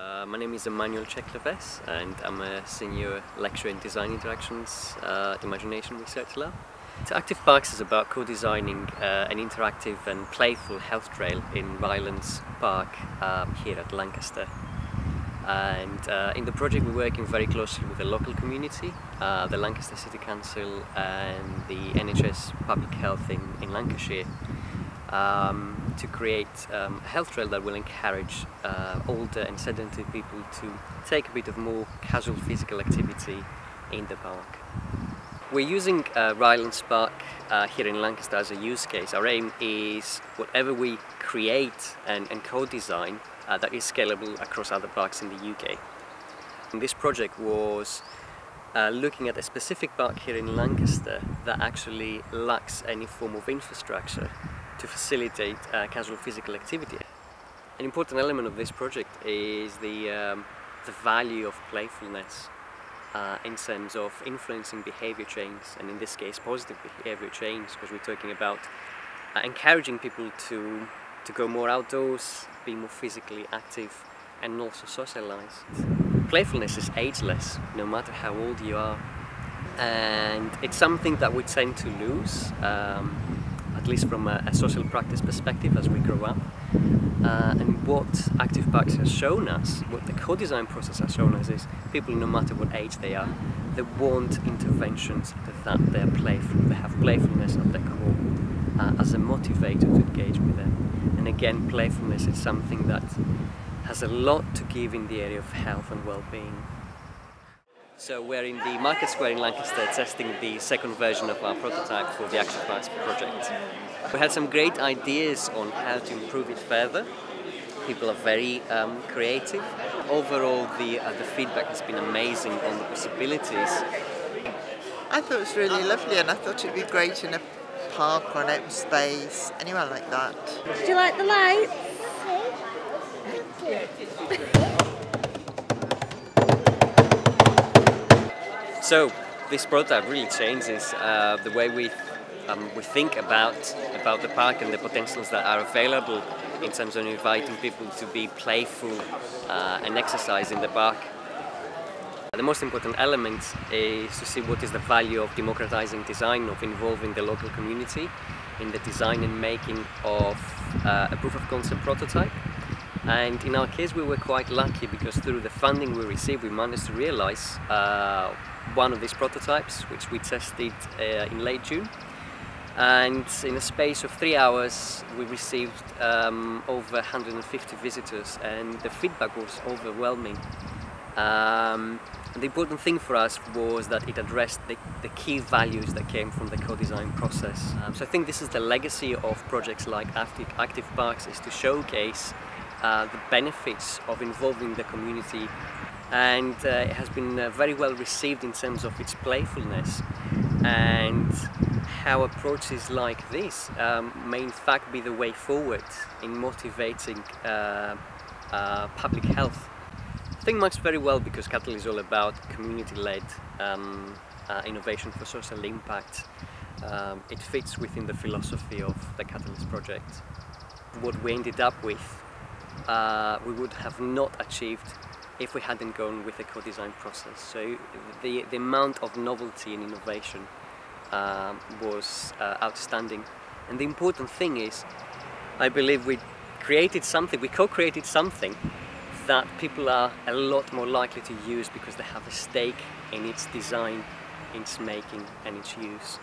Uh, my name is Emmanuel Tsekleves and I'm a senior lecturer in design interactions uh, at Imagination Research Lab. Active Parks is about co-designing uh, an interactive and playful health trail in Ryelands Park um, here at Lancaster. And uh, in the project we're working very closely with the local community, uh, the Lancaster City Council and the NHS Public Health in, in Lancashire um, to create um, a health trail that will encourage uh, older and sedentary people to take a bit of more casual physical activity in the park. We're using uh, Ryelands Park uh, here in Lancaster as a use case. Our aim is whatever we create and, and co-design uh, that is scalable across other parks in the UK. And this project was uh, looking at a specific park here in Lancaster that actually lacks any form of infrastructure to facilitate uh, casual physical activity. An important element of this project is the, um, the value of playfulness uh, in terms of influencing behavior change and in this case positive behavior change because we're talking about uh, encouraging people to, to go more outdoors, be more physically active and also socialize. Playfulness is ageless no matter how old you are and it's something that we tend to lose um, at least from a, a, social practice perspective as we grow up. Uh, and what Active Parks has shown us, what the co-design process has shown us is people no matter what age they are, they want interventions that they're playful, they have playfulness at their core uh, as a motivator to engage with them. And again, playfulness is something that has a lot to give in the area of health and well-being. So we're in the Market Square in Lancaster testing the second version of our prototype for the Action Parks project. We had some great ideas on how to improve it further. People are very um, creative. Overall, the, uh, the feedback has been amazing on the possibilities. I thought it was really lovely and I thought it'd be great in a park or an open space, anywhere like that. Did you like the lights? So this prototype really changes uh, the way we um, we think about about the park and the potentials that are available in terms of inviting people to be playful uh, and exercise in the park. The most important element is to see what is the value of democratizing design, of involving the local community in the design and making of uh, a proof of concept prototype. And in our case, we were quite lucky because through the funding we received, we managed to realize uh, one of these prototypes, which we tested uh, in late June. And in a space of three hours, we received um, over 150 visitors, and the feedback was overwhelming. Um, the important thing for us was that it addressed the, the key values that came from the co-design process. Um, so I think this is the legacy of projects like Active, Active Parks is to showcase uh, the benefits of involving the community and uh, it has been uh, very well received in terms of its playfulness and how approaches like this um, may in fact be the way forward in motivating uh, uh public health. I think works very well because Catalyst is all about community-led um, innovation for social impact. Um, it fits within the philosophy of the Catalyst project. What we ended up with, uh, we would have not achieved if we hadn't gone with the co-design process. So the, the amount of novelty and innovation um, was uh, outstanding. And the important thing is, I believe we created something, we co-created something that people are a lot more likely to use because they have a stake in its design, its making and its use.